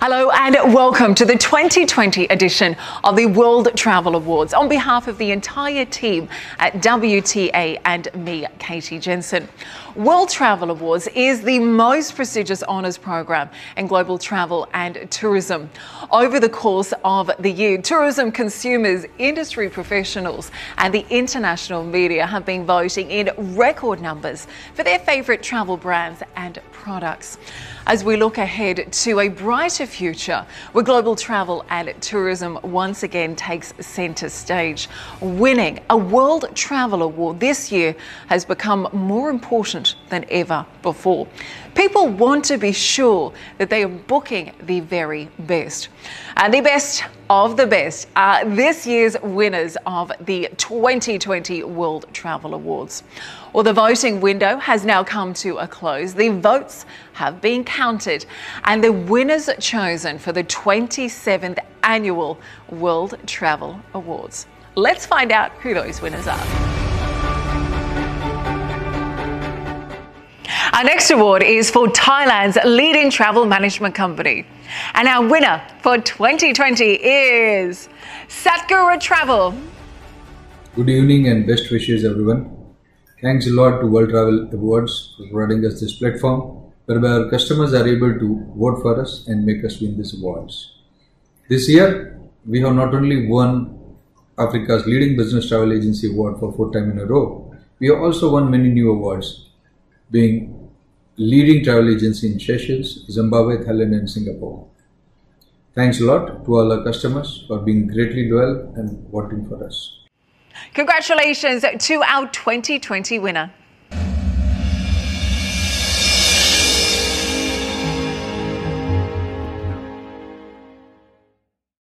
Hello and welcome to the 2020 edition of the World Travel Awards. On behalf of the entire team at WTA and me, Katie Jensen. World Travel Awards is the most prestigious honours program in global travel and tourism. Over the course of the year, tourism consumers, industry professionals, and the international media have been voting in record numbers for their favourite travel brands and products. As we look ahead to a brighter future where global travel and tourism once again takes centre stage, winning a World Travel Award this year has become more important than ever before. People want to be sure that they are booking the very best. And the best of the best are this year's winners of the 2020 World Travel Awards. Well, the voting window has now come to a close. The votes have been counted, and the winners chosen for the 27th Annual World Travel Awards. Let's find out who those winners are. Our next award is for Thailand's leading travel management company. And our winner for 2020 is Satguru Travel. Good evening and best wishes, everyone. Thanks a lot to World Travel Awards for providing us this platform whereby our customers are able to vote for us and make us win these awards. This year, we have not only won Africa's leading business travel agency award for fourth time in a row, we have also won many new awards, being leading travel agency in Seychelles, Zimbabwe, Thailand, and Singapore. Thanks a lot to all our customers for being greatly loyal and voting for us. Congratulations to our 2020 winner.